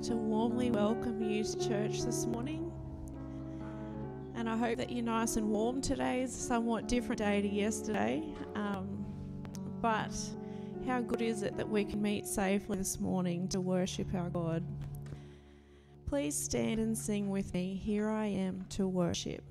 like to warmly welcome you to church this morning. And I hope that you're nice and warm today. It's a somewhat different day to yesterday. Um, but how good is it that we can meet safely this morning to worship our God? Please stand and sing with me. Here I am to worship.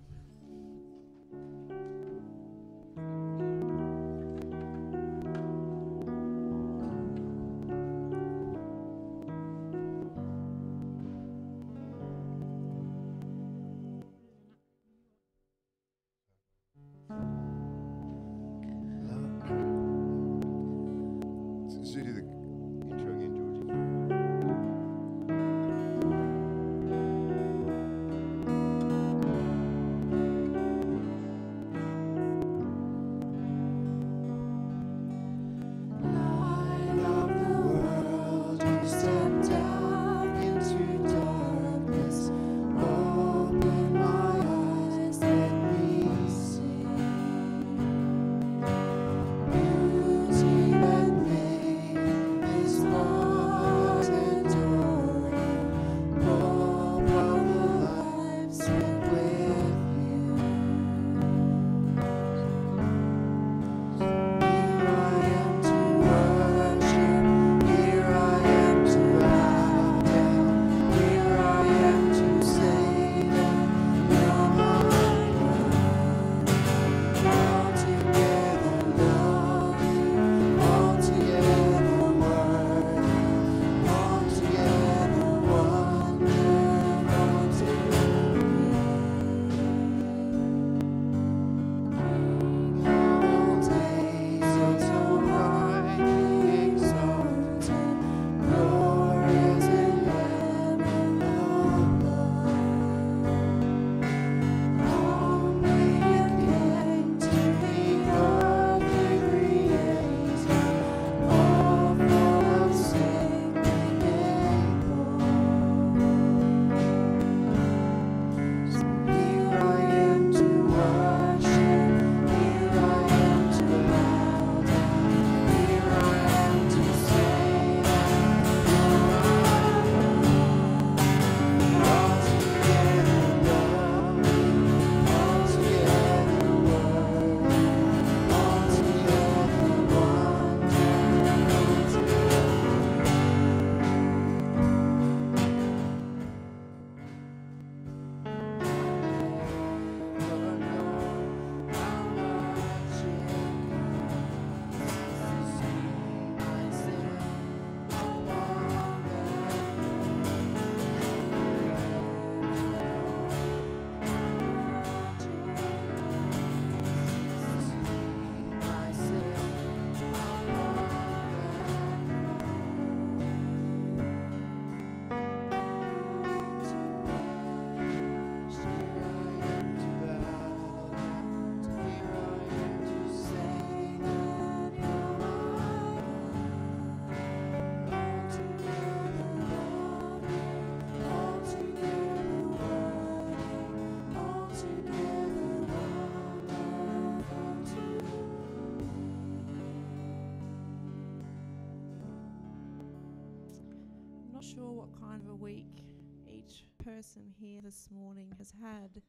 Person here this morning has had,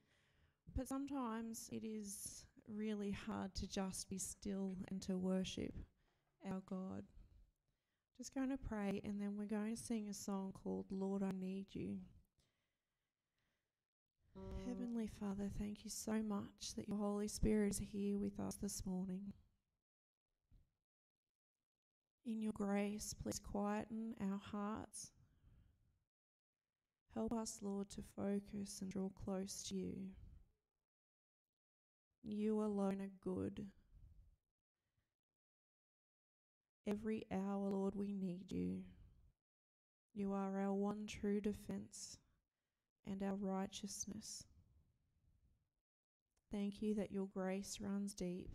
but sometimes it is really hard to just be still and to worship our God. Just going to pray and then we're going to sing a song called Lord, I Need You. Heavenly Father, thank you so much that your Holy Spirit is here with us this morning. In your grace, please quieten our hearts. Help us, Lord, to focus and draw close to you. You alone are good. Every hour, Lord, we need you. You are our one true defense and our righteousness. Thank you that your grace runs deep.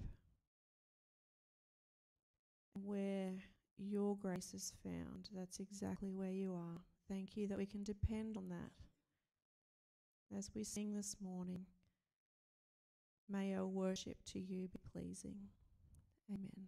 Where your grace is found, that's exactly where you are. Thank you that we can depend on that. As we sing this morning, may our worship to you be pleasing. Amen.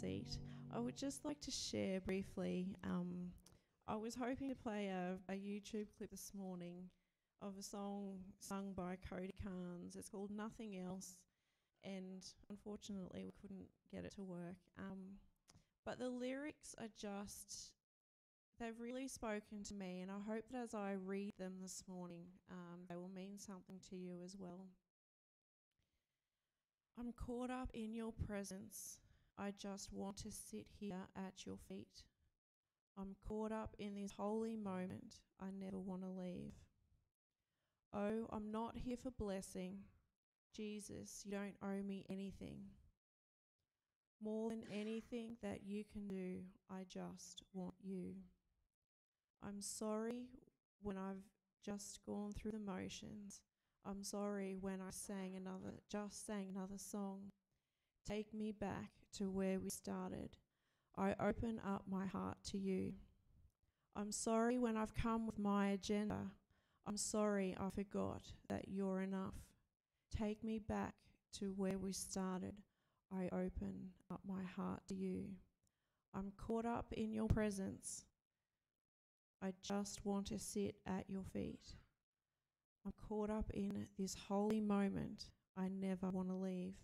Seat, I would just like to share briefly. Um, I was hoping to play a, a YouTube clip this morning of a song sung by Cody Carnes. It's called Nothing Else, and unfortunately, we couldn't get it to work. Um, but the lyrics are just, they've really spoken to me, and I hope that as I read them this morning, um, they will mean something to you as well. I'm caught up in your presence. I just want to sit here at your feet. I'm caught up in this holy moment. I never want to leave. Oh, I'm not here for blessing. Jesus, you don't owe me anything. More than anything that you can do, I just want you. I'm sorry when I've just gone through the motions. I'm sorry when I sang another, just sang another song. Take me back to where we started. I open up my heart to you. I'm sorry when I've come with my agenda. I'm sorry I forgot that you're enough. Take me back to where we started. I open up my heart to you. I'm caught up in your presence. I just want to sit at your feet. I'm caught up in this holy moment. I never want to leave.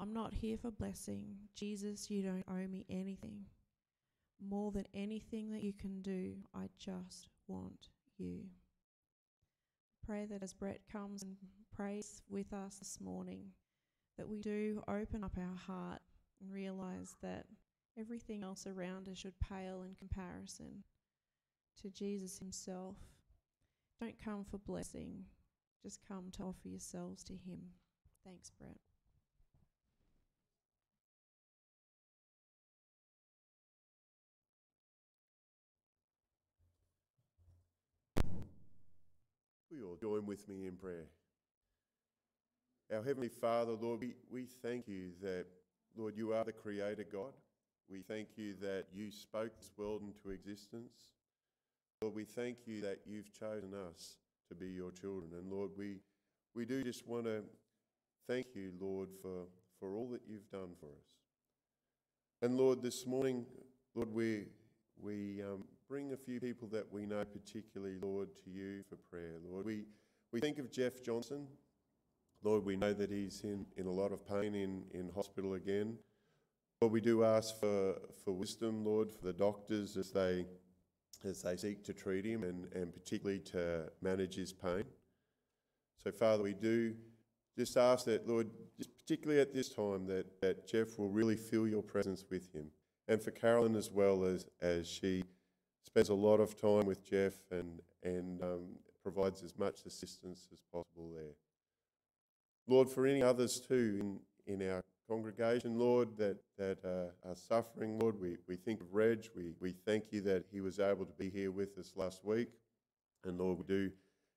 I'm not here for blessing. Jesus, you don't owe me anything. More than anything that you can do, I just want you. Pray that as Brett comes and prays with us this morning, that we do open up our heart and realize that everything else around us should pale in comparison to Jesus Himself. Don't come for blessing, just come to offer yourselves to Him. Thanks, Brett. You all join with me in prayer? Our Heavenly Father, Lord, we, we thank you that, Lord, you are the Creator God. We thank you that you spoke this world into existence. Lord, we thank you that you've chosen us to be your children. And Lord, we, we do just want to thank you, Lord, for, for all that you've done for us. And Lord, this morning, Lord, we, we um, bring a few people that we know particularly, Lord, to you for prayer. Lord, we, we think of Jeff Johnson. Lord, we know that he's in, in a lot of pain in, in hospital again. Lord, we do ask for, for wisdom, Lord, for the doctors as they, as they seek to treat him and, and particularly to manage his pain. So, Father, we do just ask that, Lord, just particularly at this time, that, that Jeff will really feel your presence with him. And for Carolyn as well, as, as she spends a lot of time with Jeff and, and um, provides as much assistance as possible there. Lord, for any others too in, in our congregation, Lord, that, that uh, are suffering, Lord, we, we think of Reg. We, we thank you that he was able to be here with us last week. And Lord, we do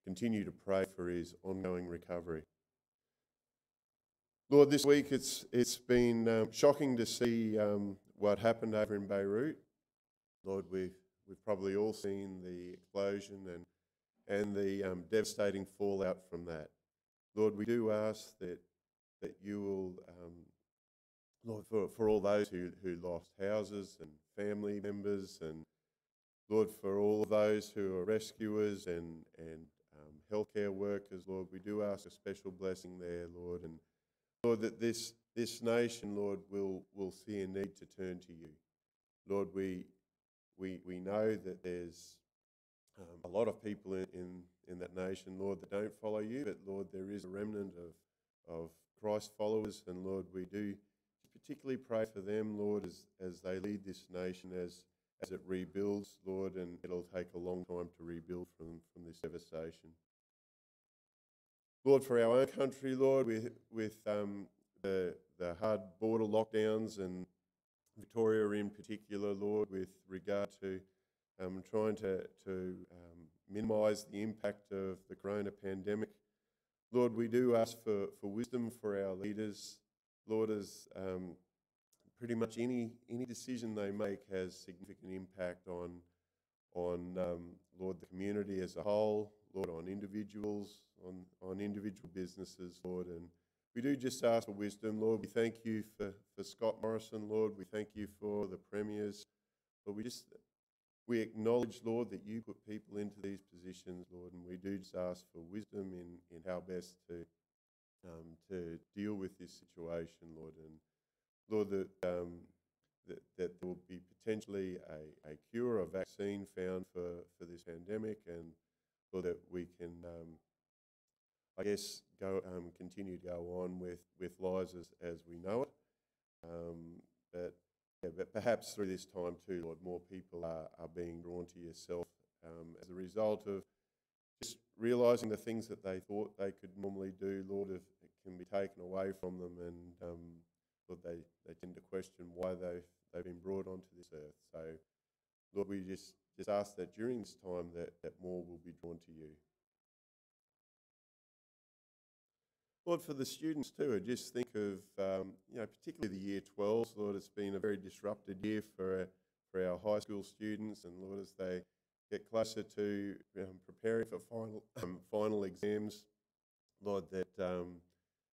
continue to pray for his ongoing recovery. Lord, this week it's, it's been um, shocking to see um, what happened over in Beirut. Lord, we've, we've probably all seen the explosion and, and the um, devastating fallout from that. Lord, we do ask that, that you will, um, Lord, for, for all those who, who lost houses and family members, and Lord, for all of those who are rescuers and, and um, healthcare workers, Lord, we do ask a special blessing there, Lord, and Lord, that this, this nation, Lord, will, will see a need to turn to you. Lord, we, we, we know that there's um, a lot of people in, in, in that nation, Lord, that don't follow you, but Lord, there is a remnant of, of Christ followers, and Lord, we do particularly pray for them, Lord, as, as they lead this nation as, as it rebuilds, Lord, and it'll take a long time to rebuild from, from this devastation. Lord, for our own country, Lord, with, with um, the, the hard border lockdowns and Victoria in particular, Lord, with regard to um, trying to, to um, minimise the impact of the corona pandemic. Lord, we do ask for, for wisdom for our leaders. Lord, as um, pretty much any, any decision they make has significant impact on, on um, Lord, the community as a whole, Lord, on individuals, on, on individual businesses, Lord, and we do just ask for wisdom, Lord. We thank you for, for Scott Morrison, Lord. We thank you for the premiers. Lord, we just we acknowledge, Lord, that you put people into these positions, Lord, and we do just ask for wisdom in, in how best to um, to deal with this situation, Lord, and Lord that um, that, that there will be potentially a, a cure, a vaccine found for, for this pandemic, and Lord that we can, um, I guess, go um, continue to go on with, with lives as, as we know it. Um, but yeah, but perhaps through this time too, Lord, more people are, are being drawn to yourself um, as a result of just realising the things that they thought they could normally do, Lord, if it can be taken away from them, and um, Lord, they, they tend to question why they've they've been brought onto this earth. So, Lord, we just just ask that during this time that, that more will be drawn to you. Lord, for the students too, I just think of, um, you know, particularly the year 12s, Lord, it's been a very disrupted year for, for our high school students, and Lord, as they get closer to um, preparing for final, um, final exams, Lord, that um,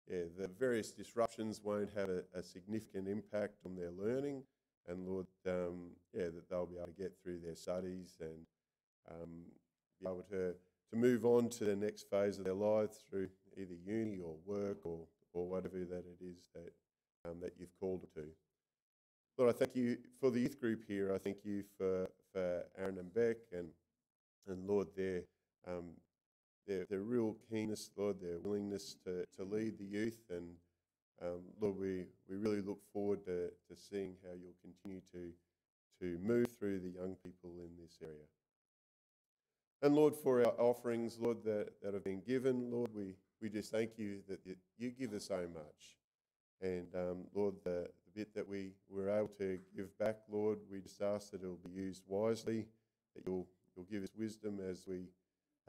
yeah, the various disruptions won't have a, a, significant impact on their learning, and Lord, um, yeah, that they'll be able to get through their studies and um, be able to, to move on to the next phase of their lives through either uni or work or, or whatever that it is that, um, that you've called to. Lord, I thank you for the youth group here. I thank you for, for Aaron and Beck and, and Lord, their, um, their, their real keenness, Lord, their willingness to, to lead the youth. And um, Lord, we, we really look forward to, to seeing how you'll continue to, to move through the young people in this area. And Lord, for our offerings, Lord, that, that have been given, Lord, we, we just thank you that you give us so much. And um, Lord, the, the bit that we were able to give back, Lord, we just ask that it will be used wisely, that you'll, you'll give us wisdom as we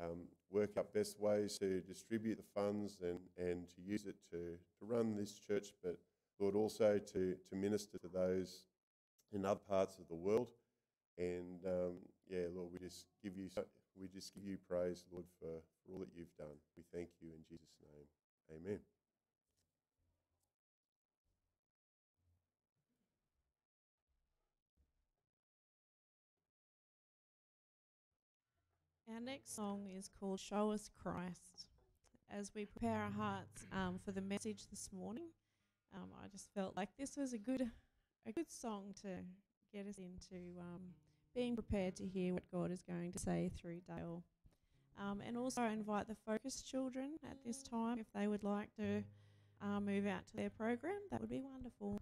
um, work out best ways to distribute the funds and, and to use it to, to run this church, but Lord, also to, to minister to those in other parts of the world. And um, yeah, Lord, we just give you we just give you praise, Lord, for, for all that you've done. We thank you in Jesus' name. Amen. Our next song is called Show Us Christ. As we prepare our hearts um, for the message this morning, um, I just felt like this was a good, a good song to get us into um, being prepared to hear what God is going to say through Dale. Um, and also invite the Focus children at this time if they would like to uh, move out to their program. That would be wonderful.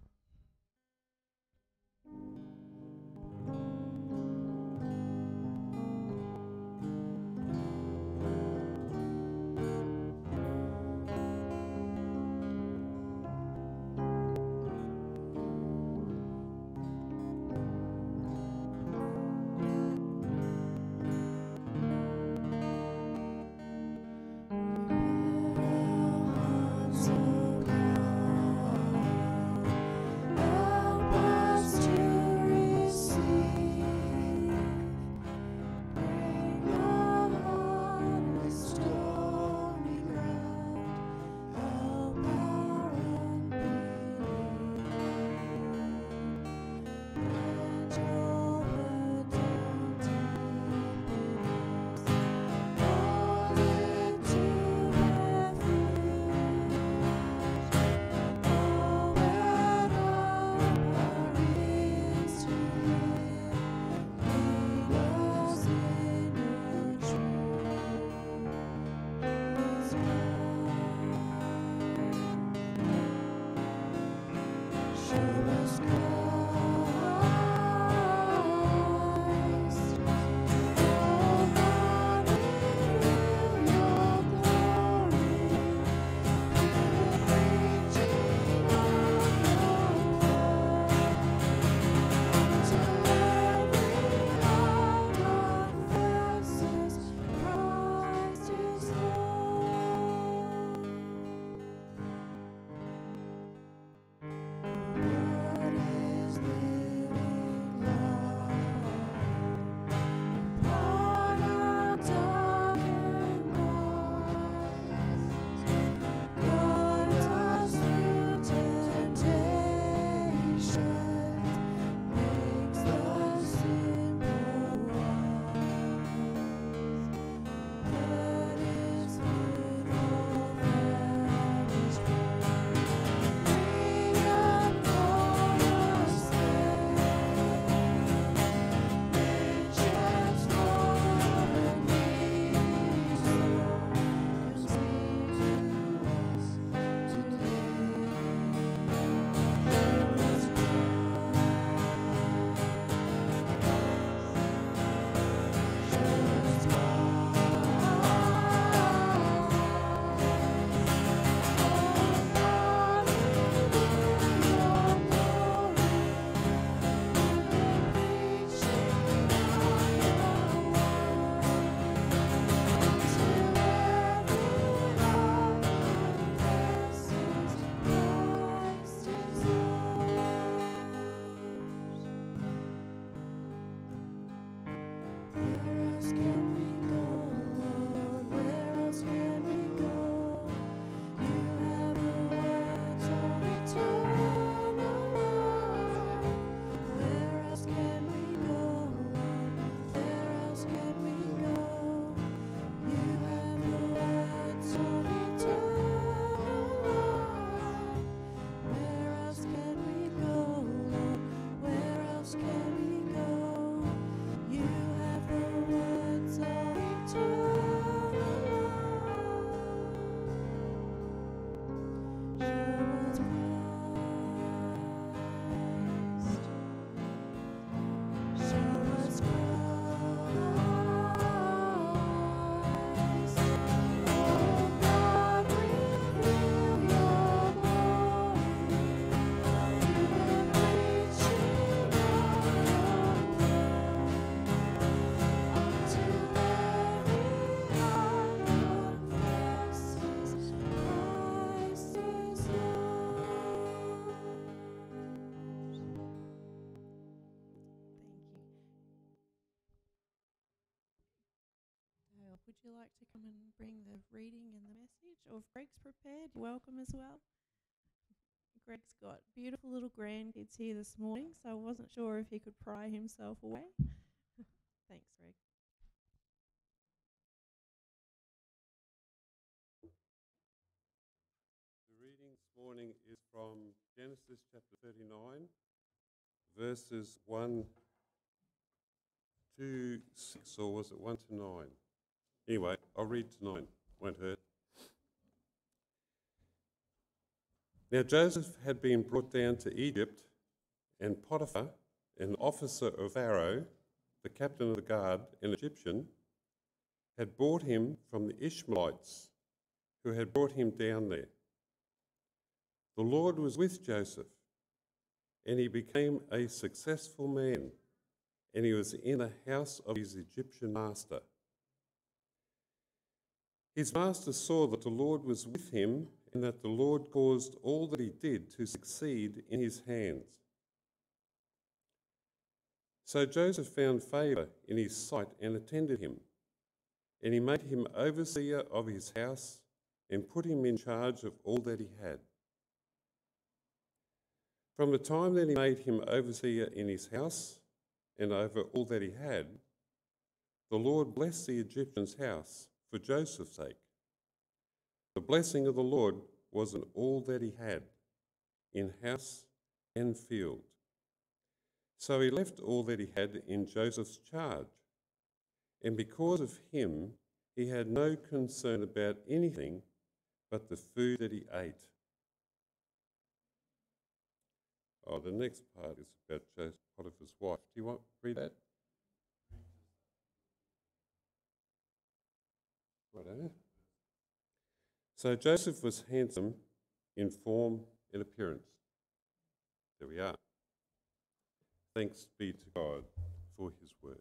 Would you like to come and bring the reading and the message? Or if Greg's prepared, you're welcome as well. Greg's got beautiful little grandkids here this morning, so I wasn't sure if he could pry himself away. Thanks, Greg. The reading this morning is from Genesis chapter 39, verses 1 to 6, or was it 1 to 9? Anyway, I'll read to 9, won't hurt. Now Joseph had been brought down to Egypt, and Potiphar, an officer of Pharaoh, the captain of the guard, an Egyptian, had bought him from the Ishmaelites who had brought him down there. The Lord was with Joseph, and he became a successful man, and he was in the house of his Egyptian master. His master saw that the Lord was with him, and that the Lord caused all that he did to succeed in his hands. So Joseph found favour in his sight and attended him, and he made him overseer of his house and put him in charge of all that he had. From the time that he made him overseer in his house and over all that he had, the Lord blessed the Egyptian's house for Joseph's sake. The blessing of the Lord was in all that he had, in house and field. So he left all that he had in Joseph's charge, and because of him, he had no concern about anything but the food that he ate. Oh, the next part is about Joseph Potiphar's wife. Do you want to read that? So Joseph was handsome in form and appearance. There we are. Thanks be to God for his word.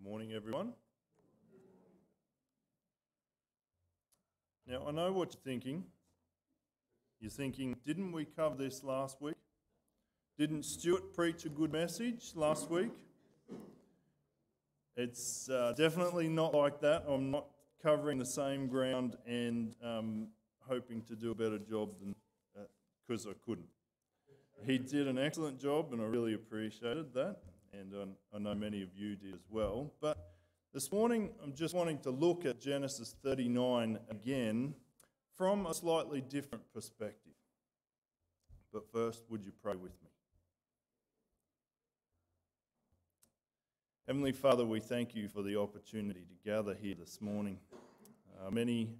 Morning, everyone. Now, I know what you're thinking. You're thinking, didn't we cover this last week? Didn't Stuart preach a good message last week? It's uh, definitely not like that. I'm not covering the same ground and um, hoping to do a better job than because I couldn't. He did an excellent job, and I really appreciated that, and um, I know many of you did as well. But this morning, I'm just wanting to look at Genesis 39 again from a slightly different perspective. But first, would you pray with me? Heavenly Father, we thank you for the opportunity to gather here this morning. Uh, many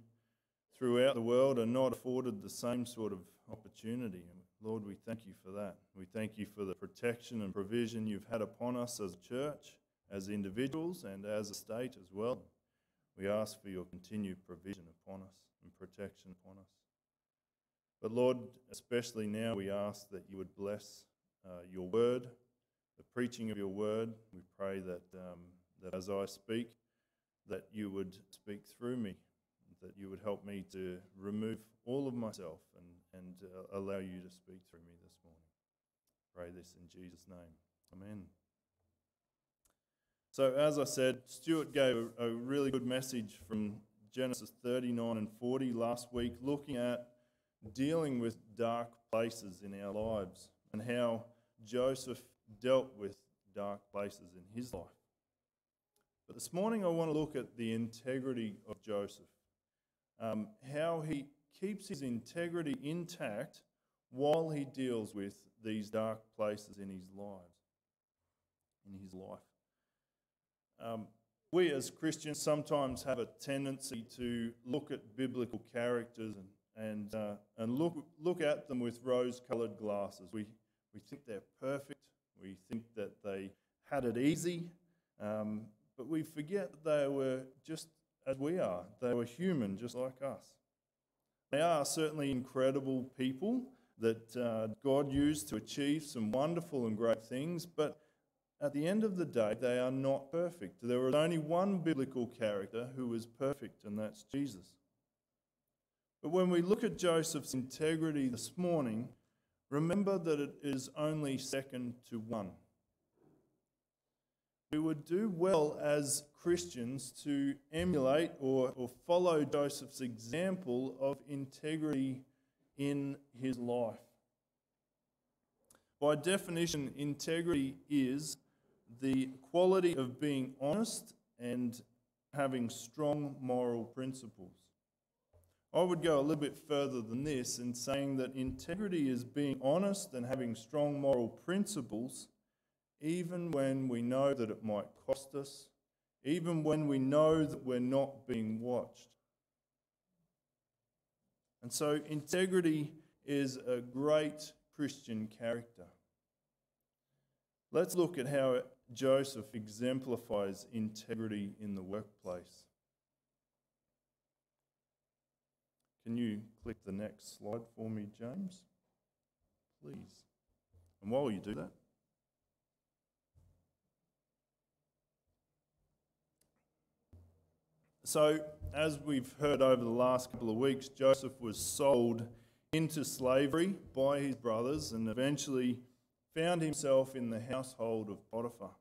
throughout the world are not afforded the same sort of opportunity. And Lord, we thank you for that. We thank you for the protection and provision you've had upon us as a church, as individuals, and as a state as well. We ask for your continued provision upon us and protection upon us. But Lord, especially now, we ask that you would bless uh, your word, the preaching of your word. We pray that, um, that as I speak, that you would speak through me, that you would help me to remove all of myself and, and uh, allow you to speak through me this morning. Pray this in Jesus' name. Amen. So, as I said, Stuart gave a, a really good message from Genesis 39 and 40 last week, looking at dealing with dark places in our lives and how Joseph dealt with dark places in his life. But this morning, I want to look at the integrity of Joseph, um, how he keeps his integrity intact while he deals with these dark places in his lives, in his life. Um, we as Christians sometimes have a tendency to look at biblical characters and, and, uh, and look, look at them with rose coloured glasses. We, we think they're perfect, we think that they had it easy, um, but we forget they were just as we are. They were human, just like us. They are certainly incredible people that uh, God used to achieve some wonderful and great things, but at the end of the day, they are not perfect. There was only one biblical character who was perfect, and that's Jesus. But when we look at Joseph's integrity this morning, remember that it is only second to one. We would do well as Christians to emulate or, or follow Joseph's example of integrity in his life. By definition, integrity is the quality of being honest and having strong moral principles. I would go a little bit further than this in saying that integrity is being honest and having strong moral principles, even when we know that it might cost us, even when we know that we're not being watched. And so, integrity is a great Christian character. Let's look at how Joseph exemplifies integrity in the workplace. Can you click the next slide for me, James? Please. And while you do that, so as we've heard over the last couple of weeks, Joseph was sold into slavery by his brothers and eventually found himself in the household of Potiphar.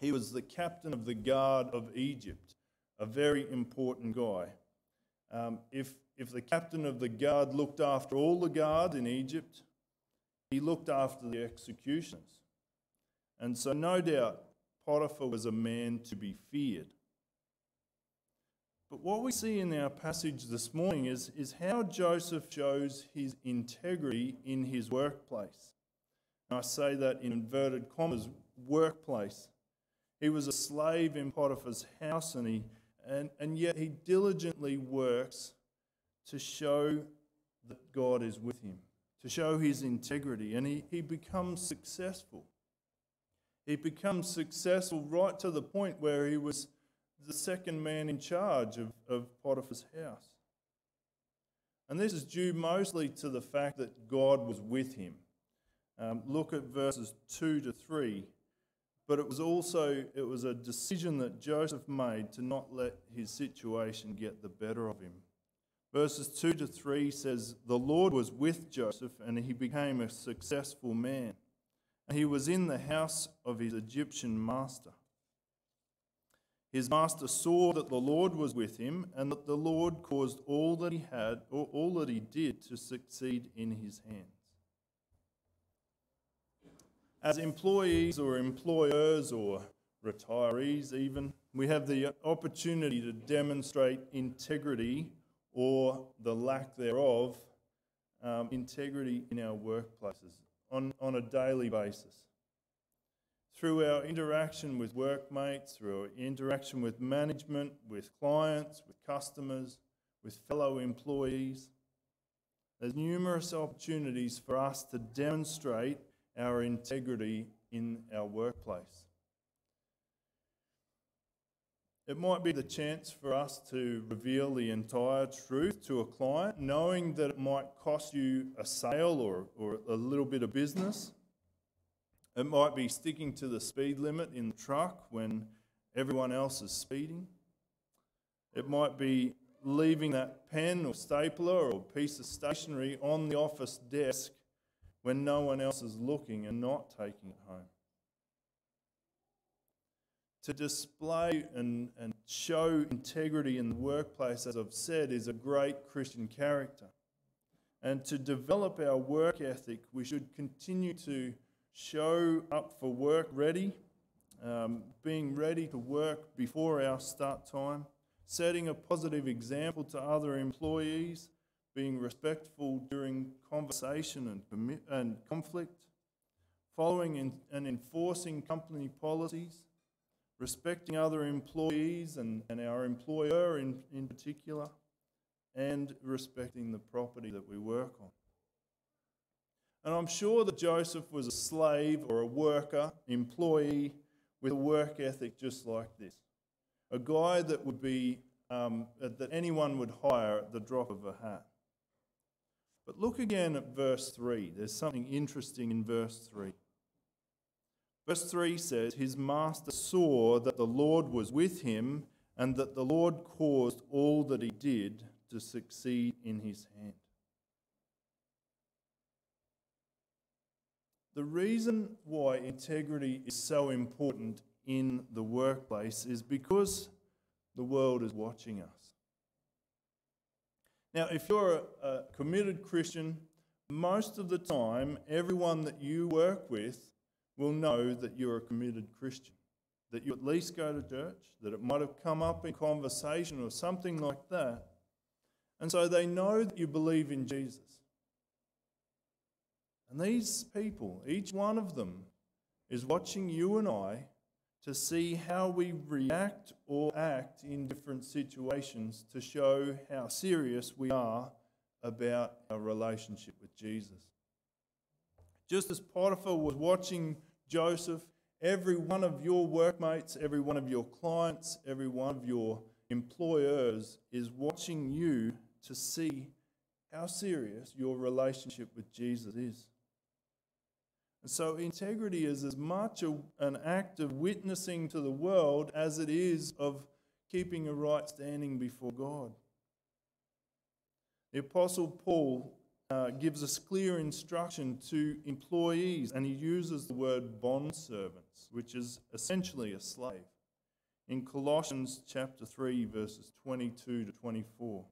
He was the captain of the guard of Egypt, a very important guy. Um, if, if the captain of the guard looked after all the guards in Egypt, he looked after the executioners. And so, no doubt, Potiphar was a man to be feared. But what we see in our passage this morning is, is how Joseph shows his integrity in his workplace. And I say that in inverted commas, workplace. He was a slave in Potiphar's house, and, he, and, and yet he diligently works to show that God is with him, to show his integrity, and he, he becomes successful. He becomes successful right to the point where he was the second man in charge of, of Potiphar's house. And this is due mostly to the fact that God was with him. Um, look at verses 2 to 3. But it was also it was a decision that Joseph made to not let his situation get the better of him. Verses 2 to 3 says, The Lord was with Joseph, and he became a successful man. And he was in the house of his Egyptian master. His master saw that the Lord was with him, and that the Lord caused all that he had, or all that he did, to succeed in his hands. As employees or employers or retirees, even, we have the opportunity to demonstrate integrity or the lack thereof, um, integrity in our workplaces on, on a daily basis. Through our interaction with workmates, through our interaction with management, with clients, with customers, with fellow employees, there's numerous opportunities for us to demonstrate our integrity in our workplace. It might be the chance for us to reveal the entire truth to a client, knowing that it might cost you a sale or, or a little bit of business. It might be sticking to the speed limit in the truck when everyone else is speeding. It might be leaving that pen or stapler or piece of stationery on the office desk when no one else is looking and not taking it home. To display and, and show integrity in the workplace, as I've said, is a great Christian character. And to develop our work ethic, we should continue to show up for work ready, um, being ready to work before our start time, setting a positive example to other employees, being respectful during conversation and, and conflict, following in, and enforcing company policies, respecting other employees and, and our employer in, in particular, and respecting the property that we work on. And I'm sure that Joseph was a slave or a worker, employee with a work ethic just like this. A guy that would be, um, that anyone would hire at the drop of a hat. But look again at verse 3. There's something interesting in verse 3. Verse 3 says, His master saw that the Lord was with him and that the Lord caused all that he did to succeed in his hand. The reason why integrity is so important in the workplace is because the world is watching us. Now, if you're a, committed Christian, most of the time, everyone that you work with will know that you're a committed Christian. That you at least go to church, that it might have come up in conversation or something like that. And so they know that you believe in Jesus. And these people, each one of them, is watching you and I to see how we react or act in different situations to show how serious we are about our relationship with Jesus. Just as Potiphar was watching Joseph, every one of your workmates, every one of your clients, every one of your employers is watching you to see how serious your relationship with Jesus is. And so, integrity is as much a, an act of witnessing to the world as it is of keeping a right standing before God. The Apostle Paul uh, gives us clear instruction to employees, and he uses the word bond servants, which is essentially a slave, in Colossians chapter 3, verses 22 to 24.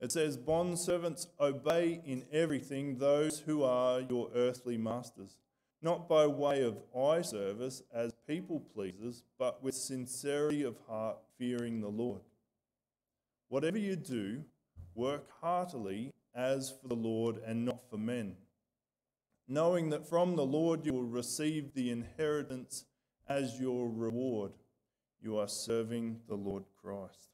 It says, Bondservants, obey in everything those who are your earthly masters, not by way of eye service as people pleasers, but with sincerity of heart, fearing the Lord. Whatever you do, work heartily as for the Lord and not for men, knowing that from the Lord you will receive the inheritance as your reward. You are serving the Lord Christ.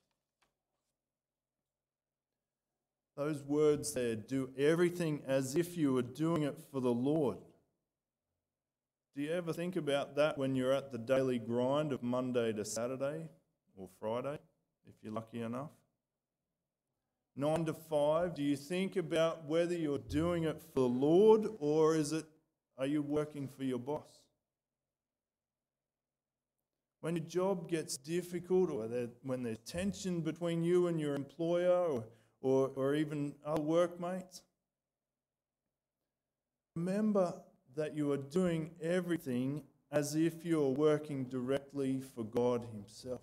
Those words there do everything as if you were doing it for the Lord. Do you ever think about that when you're at the daily grind of Monday to Saturday or Friday, if you're lucky enough? Nine to five, do you think about whether you're doing it for the Lord or is it, are you working for your boss? When your job gets difficult or when there's tension between you and your employer or or, or even other workmates. Remember that you are doing everything as if you are working directly for God Himself.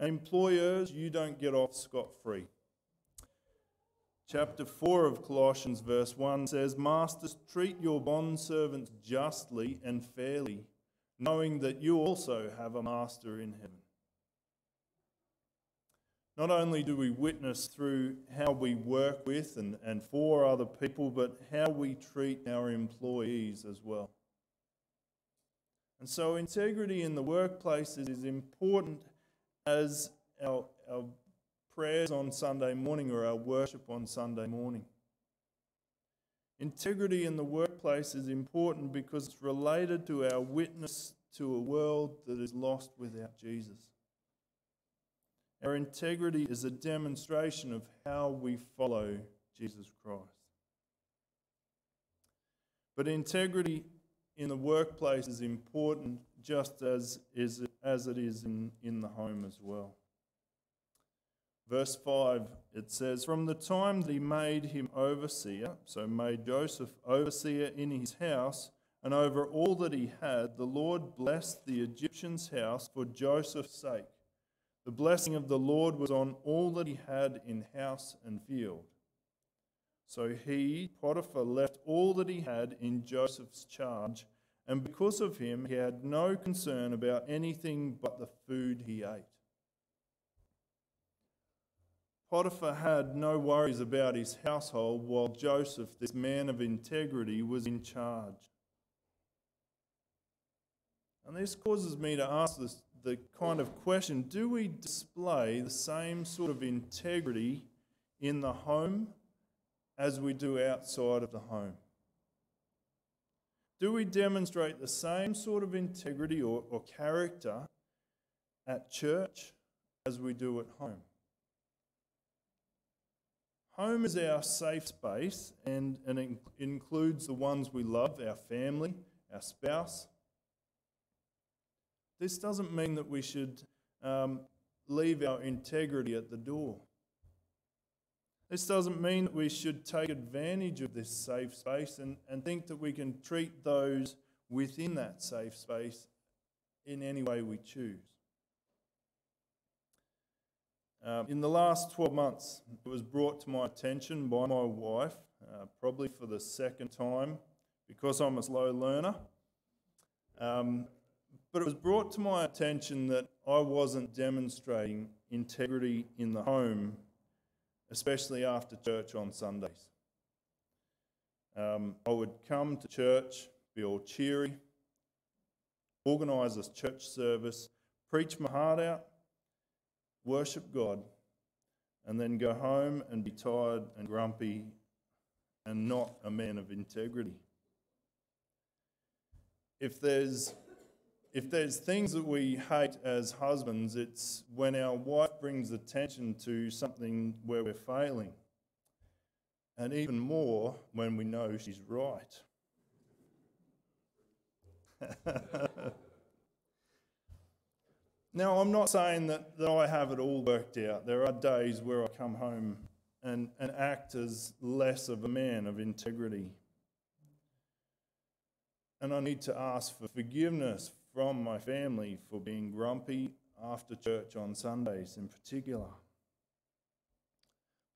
Employers, you don't get off scot free. Chapter 4 of Colossians, verse 1 says, Masters, treat your bondservants justly and fairly, knowing that you also have a master in heaven. Not only do we witness through how we work with and, and for other people, but how we treat our employees as well. And so, integrity in the workplace is important as our, our prayers on Sunday morning or our worship on Sunday morning. Integrity in the workplace is important because it's related to our witness to a world that is lost without Jesus. Our integrity is a demonstration of how we follow Jesus Christ. But integrity in the workplace is important just as, is, as it is in, in the home as well. Verse 5, it says, From the time that he made him overseer, so made Joseph overseer in his house, and over all that he had, the Lord blessed the Egyptian's house for Joseph's sake. The blessing of the Lord was on all that he had in house and field. So he, Potiphar, left all that he had in Joseph's charge, and because of him, he had no concern about anything but the food he ate. Potiphar had no worries about his household while Joseph, this man of integrity, was in charge. And this causes me to ask this the kind of question do we display the same sort of integrity in the home as we do outside of the home? Do we demonstrate the same sort of integrity or, or character at church as we do at home? Home is our safe space and, and it includes the ones we love, our family, our spouse, this doesn't mean that we should um, leave our integrity at the door. This doesn't mean that we should take advantage of this safe space and, and think that we can treat those within that safe space in any way we choose. Um, in the last 12 months, it was brought to my attention by my wife, uh, probably for the second time, because I'm a slow learner. Um, but it was brought to my attention that I wasn't demonstrating integrity in the home, especially after church on Sundays. Um, I would come to church, be all cheery, organise a church service, preach my heart out, worship God, and then go home and be tired and grumpy and not a man of integrity. If there's if there's things that we hate as husbands, it's when our wife brings attention to something where we're failing. And even more when we know she's right. now, I'm not saying that, that I have it all worked out. There are days where I come home and, and act as less of a man of integrity. And I need to ask for forgiveness from my family for being grumpy after church on Sundays in particular.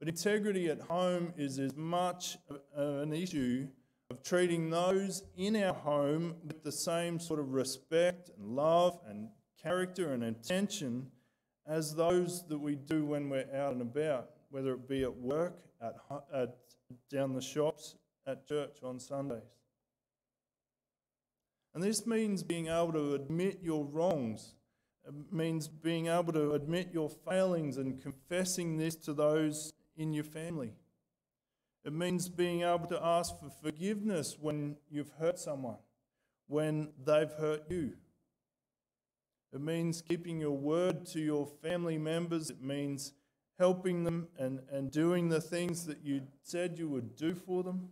But integrity at home is as much an issue of treating those in our home with the same sort of respect and love and character and attention as those that we do when we're out and about, whether it be at work, at, at down the shops, at church on Sundays. And this means being able to admit your wrongs. It means being able to admit your failings and confessing this to those in your family. It means being able to ask for forgiveness when you've hurt someone, when they've hurt you. It means keeping your word to your family members. It means helping them and, and doing the things that you said you would do for them.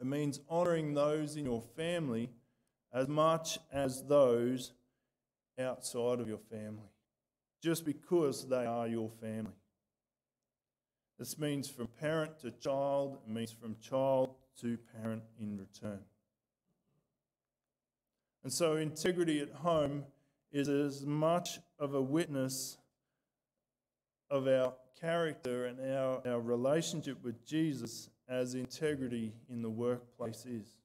It means honouring those in your family as much as those outside of your family, just because they are your family. This means from parent to child, it means from child to parent in return. And so, integrity at home is as much of a witness of our character and our, our relationship with Jesus as integrity in the workplace is.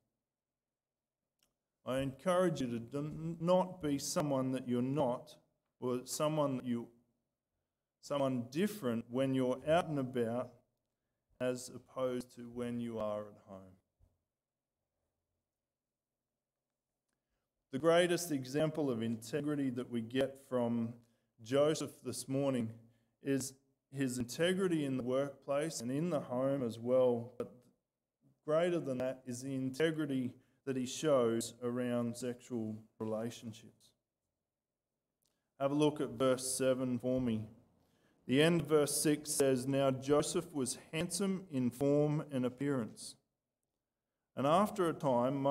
I encourage you to not be someone that you're not, or someone that you, someone different when you're out and about, as opposed to when you are at home. The greatest example of integrity that we get from Joseph this morning is his integrity in the workplace and in the home as well. But greater than that is the integrity that he shows around sexual relationships. Have a look at verse 7 for me. The end of verse 6 says, Now Joseph was handsome in form and appearance. And after a time,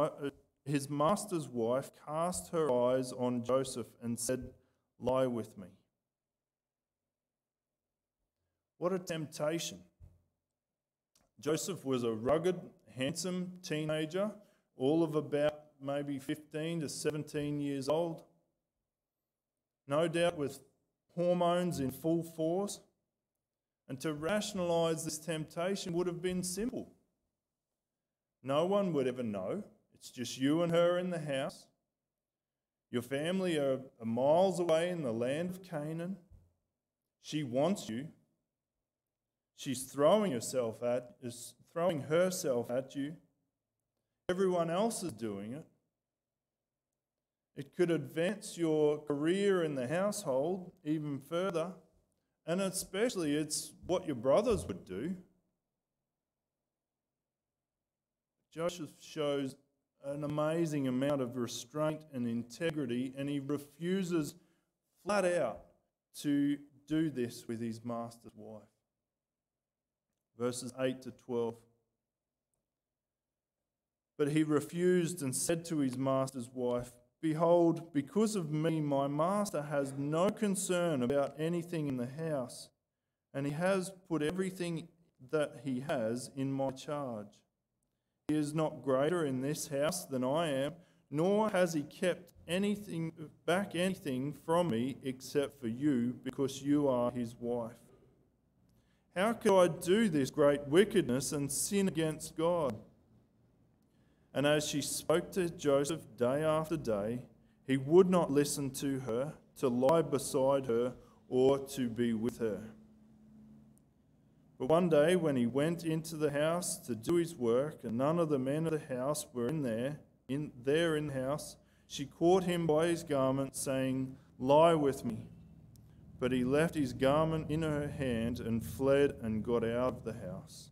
his master's wife cast her eyes on Joseph and said, Lie with me. What a temptation. Joseph was a rugged, handsome teenager all of about maybe 15 to 17 years old. No doubt with hormones in full force. And to rationalize this temptation would have been simple. No one would ever know. It's just you and her in the house. Your family are miles away in the land of Canaan. She wants you. She's throwing herself at is throwing herself at you. Everyone else is doing it. It could advance your career in the household even further. And especially, it's what your brothers would do. Joseph shows an amazing amount of restraint and integrity, and he refuses flat out to do this with his master's wife. Verses 8 to 12. But he refused and said to his master's wife, Behold, because of me, my master has no concern about anything in the house, and he has put everything that he has in my charge. He is not greater in this house than I am, nor has he kept anything back anything from me except for you, because you are his wife. How could I do this great wickedness and sin against God? And as she spoke to Joseph day after day, he would not listen to her, to lie beside her, or to be with her. But one day, when he went into the house to do his work, and none of the men of the house were in there, in there in the house, she caught him by his garment, saying, Lie with me. But he left his garment in her hand and fled and got out of the house.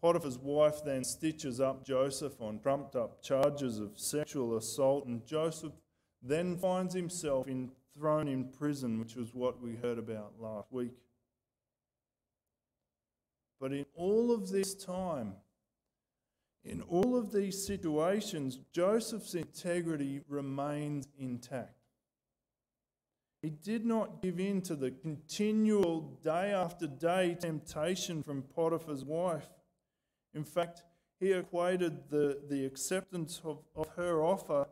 Potiphar's wife then stitches up Joseph on trumped up charges of sexual assault, and Joseph then finds himself in, thrown in prison, which was what we heard about last week. But in all of this time, in all of these situations, Joseph's integrity remained intact. He did not give in to the continual day after day temptation from Potiphar's wife. In fact, he equated the, the acceptance of, of her offer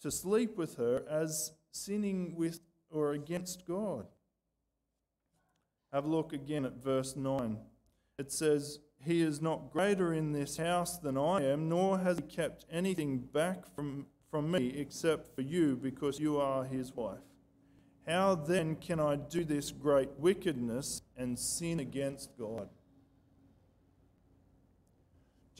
to sleep with her as sinning with or against God. Have a look again at verse 9. It says, He is not greater in this house than I am, nor has he kept anything back from, from me except for you, because you are his wife. How then can I do this great wickedness and sin against God?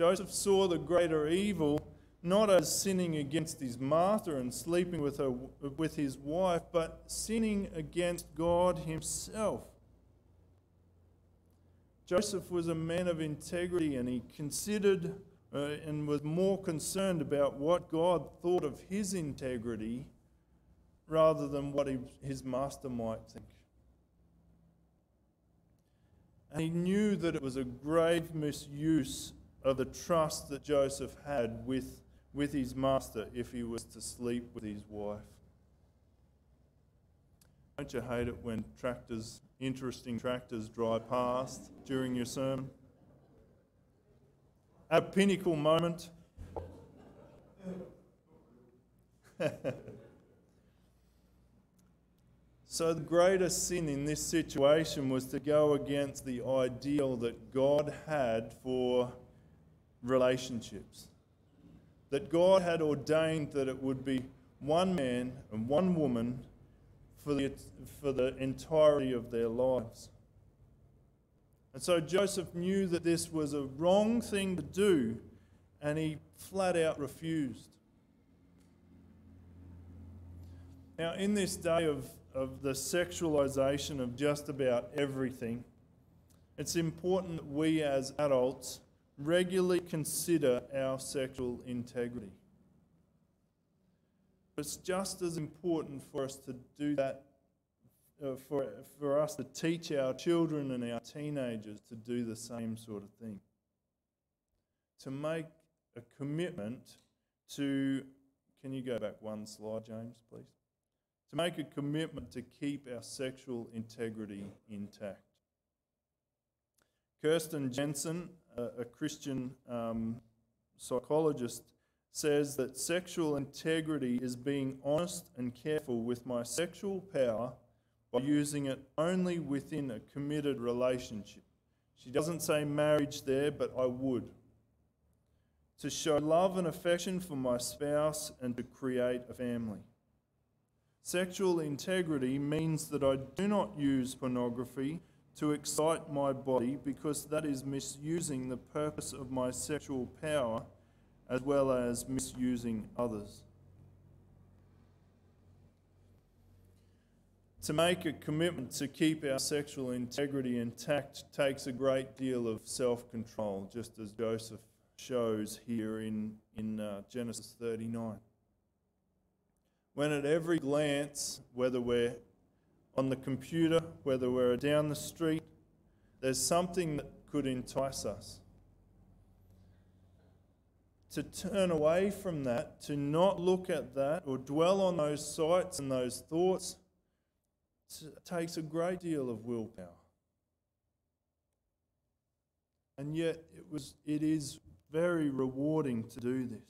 Joseph saw the greater evil not as sinning against his master and sleeping with, her, with his wife, but sinning against God himself. Joseph was a man of integrity and he considered uh, and was more concerned about what God thought of his integrity rather than what he, his master might think. And he knew that it was a grave misuse of the trust that Joseph had with, with his master if he was to sleep with his wife. Don't you hate it when tractors, interesting tractors, drive past during your sermon? A pinnacle moment, So, the greatest sin in this situation was to go against the ideal that God had for relationships. That God had ordained that it would be one man and one woman for the, for the entirety of their lives. And so Joseph knew that this was a wrong thing to do, and he flat out refused. Now, in this day of of the sexualization of just about everything, it's important that we as adults regularly consider our sexual integrity. It's just as important for us to do that, uh, for, for us to teach our children and our teenagers to do the same sort of thing. To make a commitment to, can you go back one slide, James, please? to make a commitment to keep our sexual integrity intact. Kirsten Jensen, a, Christian um, psychologist, says that sexual integrity is being honest and careful with my sexual power by using it only within a committed relationship. She doesn't say marriage there, but I would. To show love and affection for my spouse and to create a family. Sexual integrity means that I do not use pornography to excite my body because that is misusing the purpose of my sexual power as well as misusing others. To make a commitment to keep our sexual integrity intact takes a great deal of self control, just as Joseph shows here in, in uh, Genesis 39 when at every glance, whether we're on the computer, whether we're down the street, there's something that could entice us. To turn away from that, to not look at that or dwell on those sights and those thoughts, takes a great deal of willpower. And yet it was it is very rewarding to do this.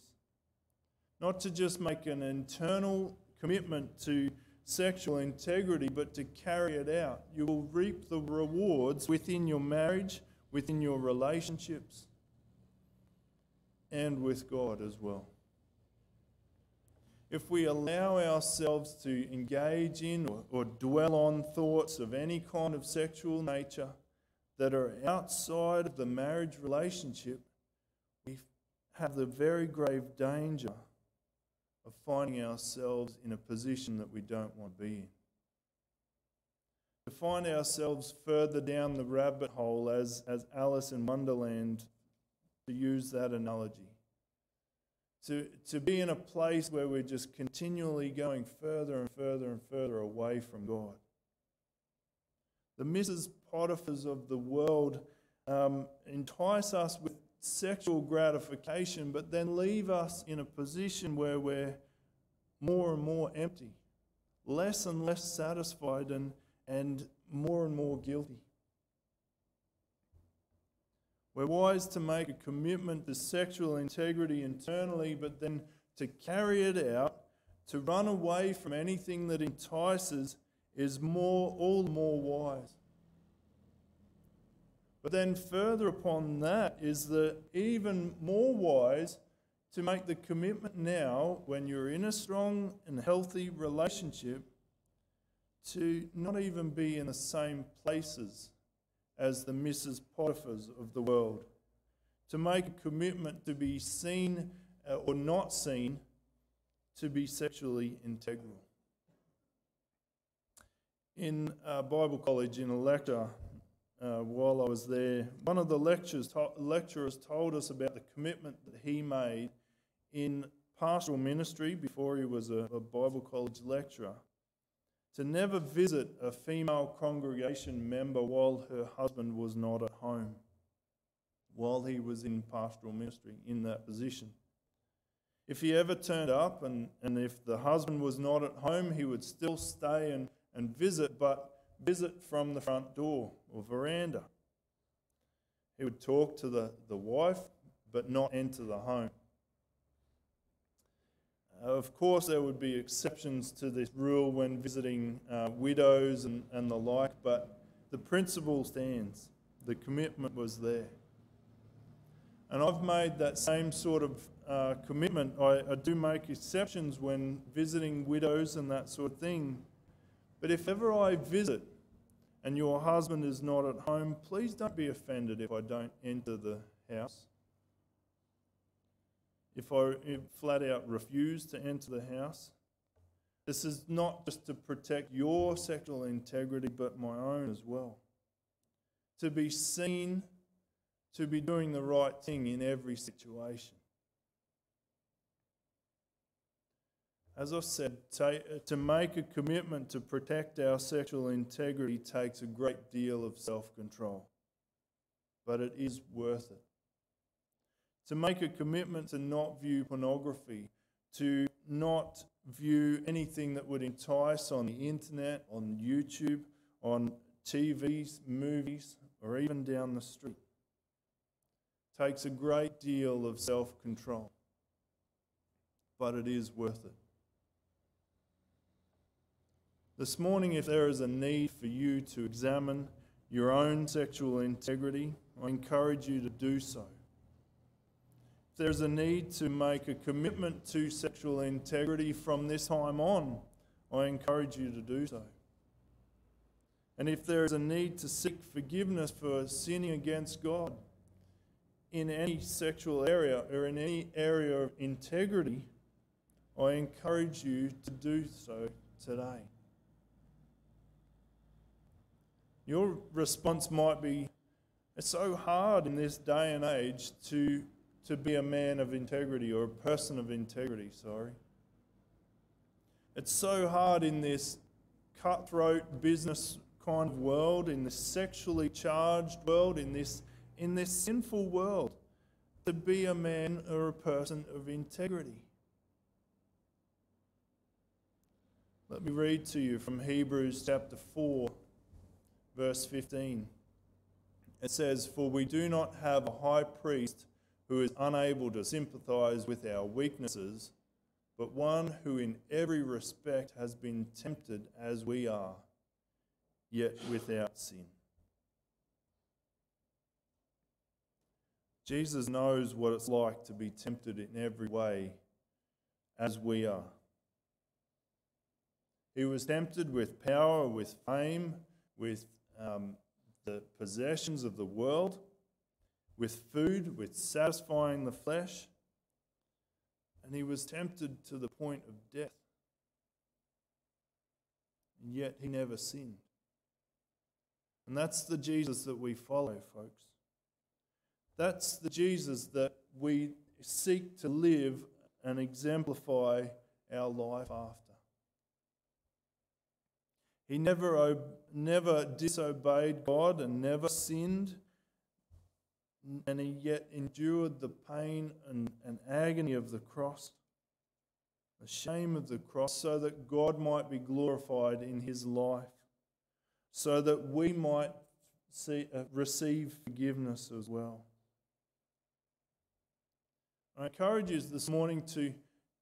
Not to just make an internal commitment to sexual integrity, but to carry it out. You will reap the rewards within your marriage, within your relationships, and with God as well. If we allow ourselves to engage in or, or dwell on thoughts of any kind of sexual nature that are outside of the marriage relationship, we have the very grave danger of finding ourselves in a position that we don't want to be in. To find ourselves further down the rabbit hole, as, as Alice in Wonderland, to use that analogy. To, to be in a place where we're just continually going further and further and further away from God. The Mrs. Potiphar's of the world um, entice us with sexual gratification, but then leave us in a position where we're more and more empty, less and less satisfied, and, and more and more guilty. We're wise to make a commitment to sexual integrity internally, but then to carry it out, to run away from anything that entices, is more, all more wise. But then, further upon that, is that even more wise to make the commitment now, when you're in a strong and healthy relationship, to not even be in the same places as the Mrs. Potiphar's of the world. To make a commitment to be seen uh, or not seen to be sexually integral. In Bible college, in a lecture, uh, while I was there, one of the lectures to- lecturers told us about the commitment that he made in pastoral ministry before he was a, a Bible college lecturer to never visit a female congregation member while her husband was not at home, while he was in pastoral ministry in that position. If he ever turned up and, and if the husband was not at home, he would still stay and, and visit, but visit from the front door or veranda. He would talk to the, the wife, but not enter the home. Uh, of course, there would be exceptions to this rule when visiting uh, widows and, and the like, but the principle stands. The commitment was there. And I've made that same sort of uh, commitment. I, I do make exceptions when visiting widows and that sort of thing. But if ever I visit and your husband is not at home, please don't be offended if I don't enter the house if I flat out refuse to enter the house. This is not just to protect your sexual integrity, but my own as well. To be seen, to be doing the right thing in every situation. As I said, uh, to make a commitment to protect our sexual integrity takes a great deal of self control, but it is worth it to make a commitment to not view pornography, to not view anything that would entice on the internet, on YouTube, on TVs, movies, or even down the street. Takes a great deal of self control, but it is worth it. This morning, if there is a need for you to examine your own sexual integrity, I encourage you to do so If there's a need to make a commitment to sexual integrity from this time on, I encourage you to do so. And if there is a need to seek forgiveness for sinning against God in any sexual area or in any area of integrity, I encourage you to do so today. Your response might be it's so hard in this day and age to to be a man of integrity or a person of integrity, sorry. It's so hard in this cutthroat business kind of world, in this sexually charged world, in this, in this sinful world, to be a man or a person of integrity. Let me read to you from Hebrews chapter 4, verse 15. It says, For we do not have a high priest who is unable to sympathize with our weaknesses, but one who in every respect has been tempted as we are, yet without sin. Jesus knows what it's like to be tempted in every way as we are. He was tempted with power, with fame, with um, the possessions of the world, with food, with satisfying the flesh, and he was tempted to the point of death. And yet he never sinned. And that's the Jesus that we follow, folks. That's the Jesus that we seek to live and exemplify our life after. He never, never disobeyed God and never sinned, and he yet endured the pain and, and agony of the cross, the shame of the cross, so that God might be glorified in his life, so that we might see, uh, receive forgiveness as well. I encourage you this morning to,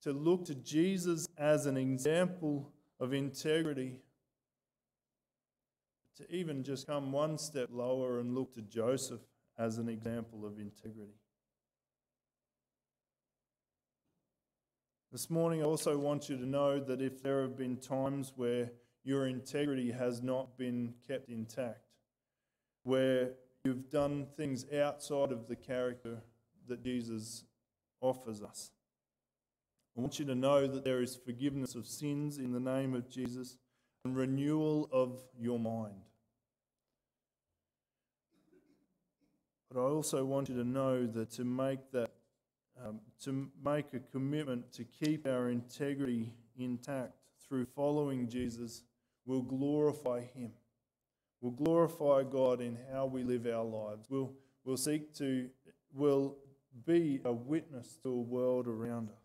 to look to Jesus as an example of integrity to even just come one step lower and look to Joseph as an example of integrity. This morning, I also want you to know that if there have been times where your integrity has not been kept intact, where you've done things outside of the character that Jesus offers us, I want you to know that there is forgiveness of sins in the name of Jesus and renewal of your mind. But I also want you to know that to make that, um, to make a commitment to keep our integrity intact through following Jesus will glorify Him. Will glorify God in how we live our lives. We'll, we'll seek to, will be a witness to a world around us.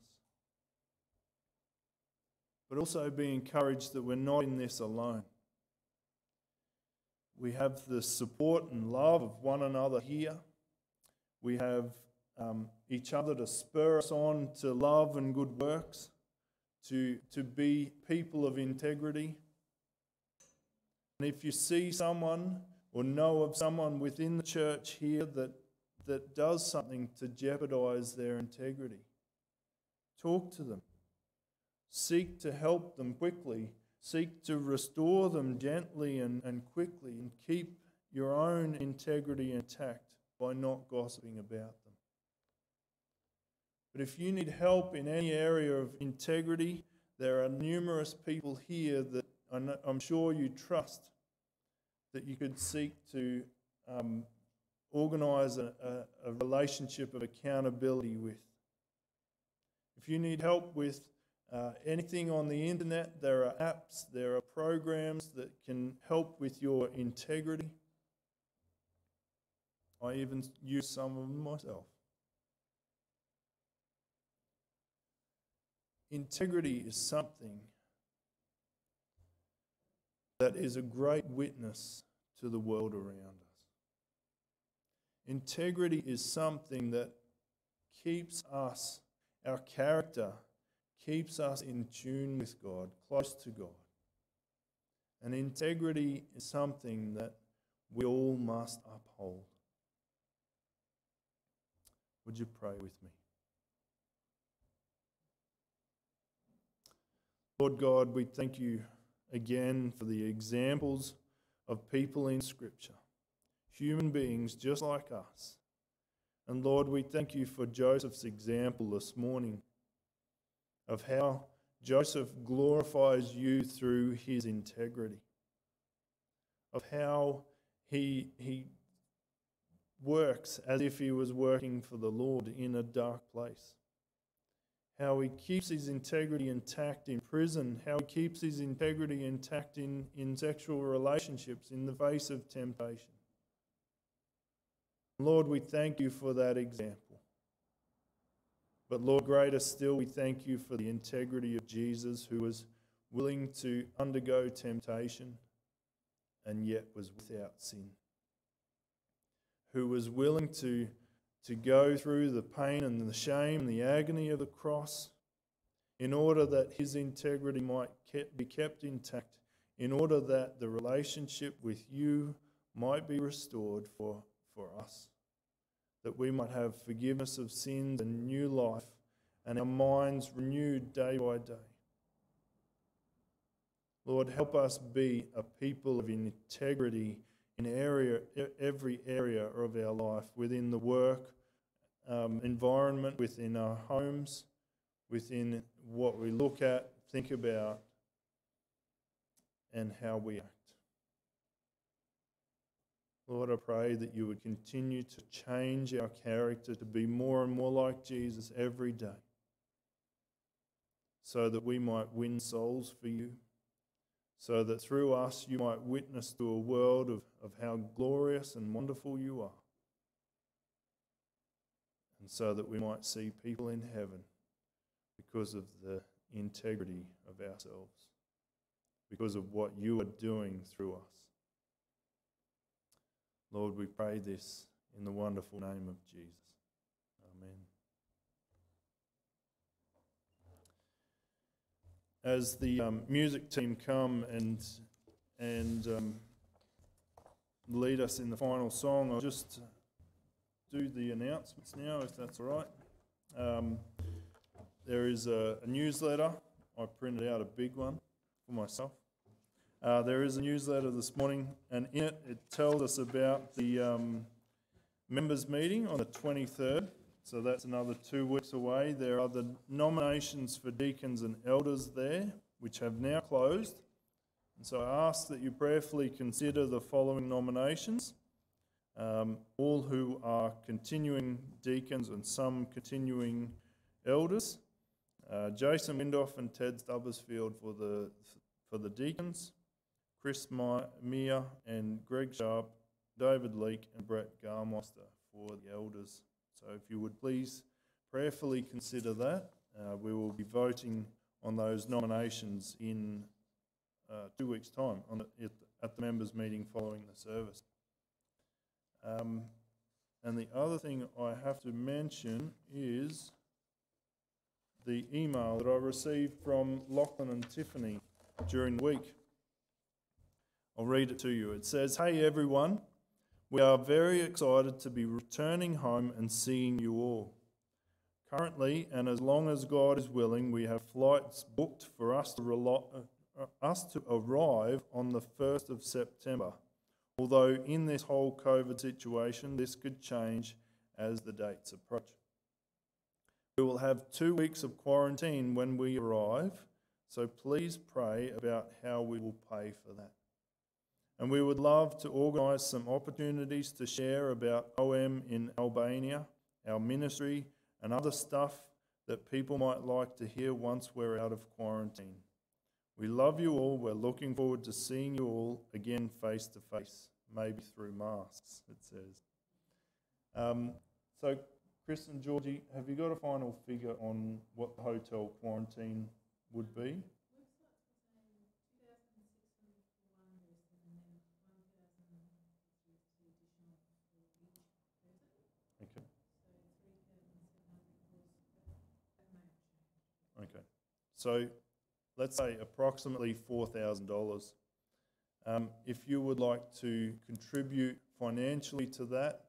But also be encouraged that we're not in this alone. We have the support and love of one another here. We have um, each other to spur us on to love and good works, to, to be people of integrity. And if you see someone or know of someone within the church here that, that does something to jeopardize their integrity, talk to them. Seek to help them quickly Seek to restore them gently and, and quickly and keep your own integrity intact by not gossiping about them. But if you need help in any area of integrity, there are numerous people here that I'm sure you trust that you could seek to um, organise a, a, a relationship of accountability with. If you need help with uh, anything on the internet, there are apps, there are programs that can help with your integrity. I even use some of them myself. Integrity is something that is a great witness to the world around us. Integrity is something that keeps us, our character, keeps us in tune with God, close to God. And integrity is something that we all must uphold. Would you pray with me? Lord God, we thank you again for the examples of people in Scripture, human beings just like us. And Lord, we thank you for Joseph's example this morning of how Joseph glorifies you through his integrity, of how he, he works as if he was working for the Lord in a dark place, how he keeps his integrity intact in prison, how he keeps his integrity intact in, in sexual relationships in the face of temptation. Lord, we thank you for that example. But Lord, greater still, we thank you for the integrity of Jesus, who was willing to undergo temptation and yet was without sin, who was willing to, to go through the pain and the shame and the agony of the cross in order that his integrity might be kept intact, in order that the relationship with you might be restored for, for us, that we might have forgiveness of sins and new life, and our minds renewed day by day. Lord, help us be a people of integrity in area, every area of our life, within the work um, environment, within our homes, within what we look at, think about, and how we act. Lord, I pray that you would continue to change our character to be more and more like Jesus every day so that we might win souls for you so that through us you might witness to a world of, of how glorious and wonderful you are. And so that we might see people in heaven because of the integrity of ourselves, because of what you are doing through us. Lord, we pray this in the wonderful name of Jesus. Amen. as the um, music team come and and um, lead us in the final song, I'll just do the announcements now, if that's all right. Um, there is a, a, newsletter. I printed out a big one for myself. Uh, there is a newsletter this morning, and in it, it tells us about the um, members' meeting on the 23rd. So that's another two weeks away. There are the nominations for deacons and elders there, which have now closed. And so I ask that you prayerfully consider the following nominations. Um, all who are continuing deacons and some continuing elders. Uh, Jason Windoff and Ted Stubbersfield for the, for the deacons. Chris Meyer and Greg Sharp, David Leake and Brett Garmoster for the elders. So if you would please prayerfully consider that. Uh, we will be voting on those nominations in uh, two weeks' time on the, at the members' meeting following the service. Um, and the other thing I have to mention is the email that I received from Lachlan and Tiffany during the week. I'll read it to you. It says, Hey everyone, we are very excited to be returning home and seeing you all. Currently, and as long as God is willing, we have flights booked for us to, relo- uh, us to arrive on the 1st of September. Although, in this whole COVID situation, this could change as the dates approach. We will have two weeks of quarantine when we arrive, so please pray about how we will pay for that. And we would love to organise some opportunities to share about OM in Albania, our ministry, and other stuff that people might like to hear once we're out of quarantine. We love you all. We're looking forward to seeing you all again face to face, maybe through masks, it says. Um, so, Chris and Georgie, have you got a final figure on what the hotel quarantine would be? So let's say approximately $4,000. Um, if you would like to contribute financially to that,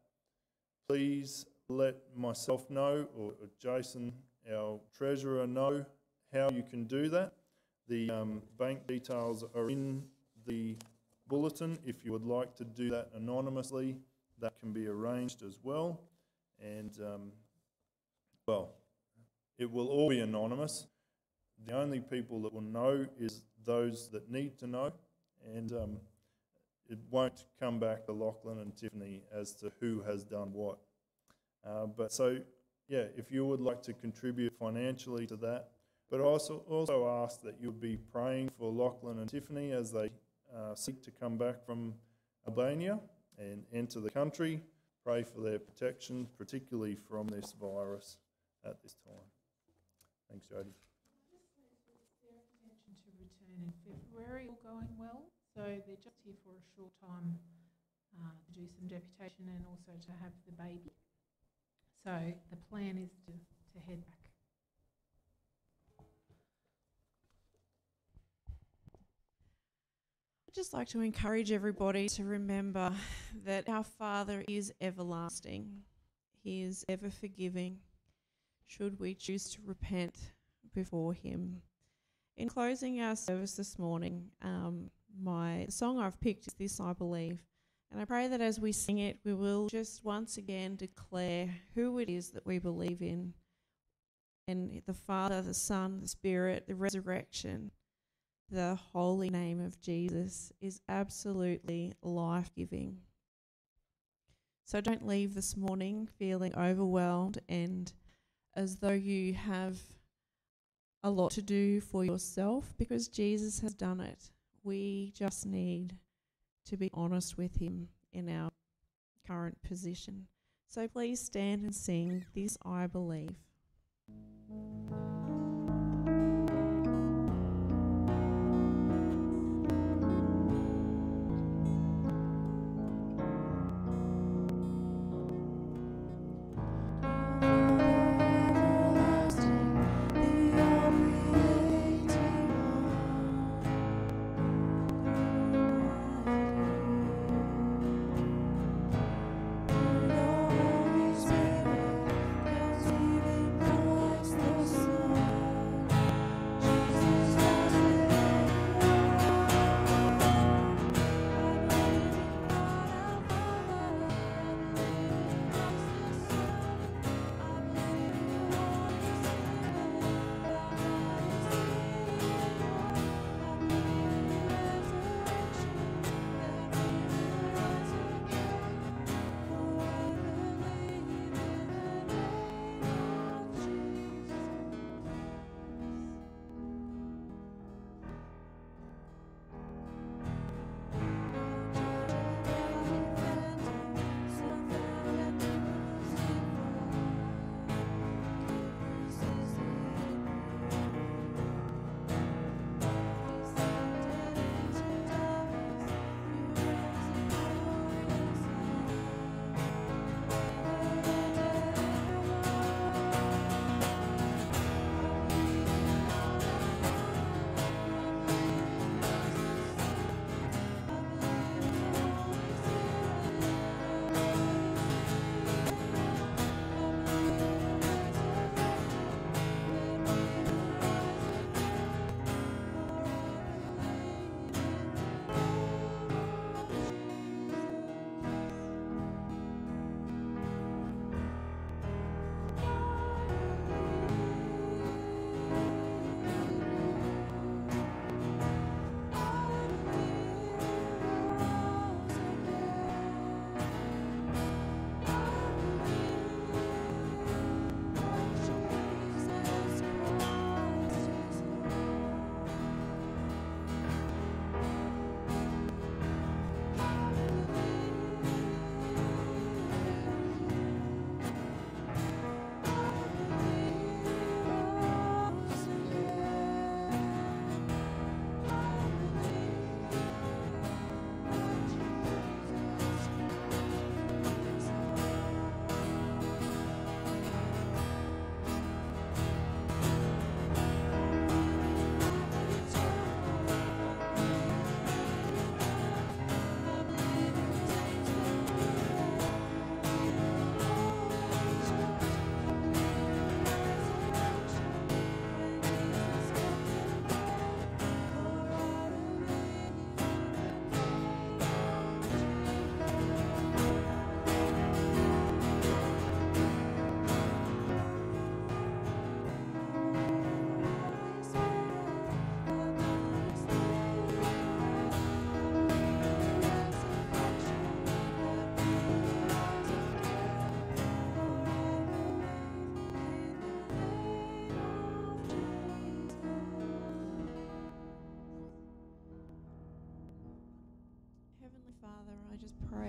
please let myself know or, Jason, our treasurer, know how you can do that. The um, bank details are in the bulletin. If you would like to do that anonymously, that can be arranged as well. And, um, well, it will all be anonymous the only people that will know is those that need to know, and um, it won't come back to Lachlan and Tiffany as to who has done what. Uh, but so, yeah, if you would like to contribute financially to that, but also also ask that you be praying for Lachlan and Tiffany as they uh, seek to come back from Albania and enter the country. Pray for their protection, particularly from this virus at this time. Thanks, Jody. in All going well. So they're just here for a short time uh, to do some deputation and also to have the baby. So the plan is to, to head back. I'd just like to encourage everybody to remember that our Father is everlasting. He is ever forgiving, should we choose to repent before Him. In closing our service this morning, um, my song I've picked is This I Believe. And I pray that as we sing it, we will just once again declare who it is that we believe in and the Father, the Son, the Spirit, the resurrection the holy name of Jesus is absolutely life giving. So don't leave this morning feeling overwhelmed and as though you have a lot to do for yourself because Jesus has done it. We just need to be honest with Him in our current position. So please stand and sing This I Believe.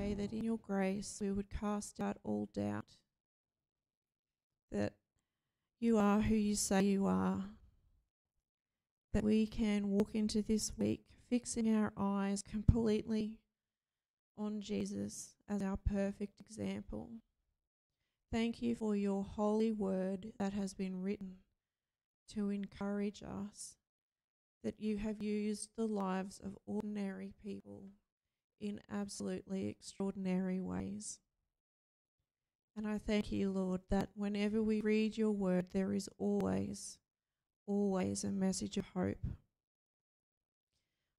Pray that in your grace we would cast out all doubt that you are who you say you are, that we can walk into this week fixing our eyes completely on Jesus as our perfect example. Thank you for your holy word that has been written to encourage us that you have used the lives of ordinary people in absolutely extraordinary ways. And I thank you, Lord, that whenever we read your word, there is always, always a message of hope.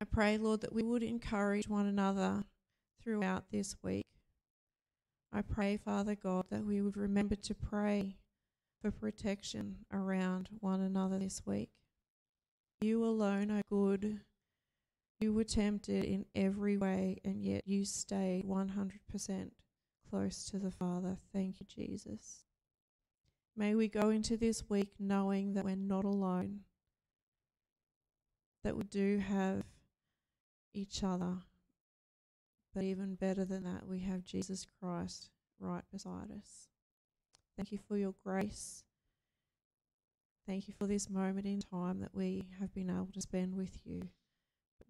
I pray, Lord, that we would encourage one another throughout this week. I pray, Father God, that we would remember to pray for protection around one another this week. You alone are good. You were tempted in every way, and yet you stayed 100% close to the Father. Thank you, Jesus. May we go into this week knowing that we're not alone, that we do have each other. But even better than that, we have Jesus Christ right beside us. Thank you for your grace. Thank you for this moment in time that we have been able to spend with you.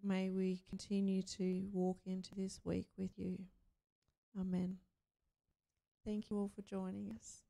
May we continue to walk into this week with you. Amen. Thank you all for joining us.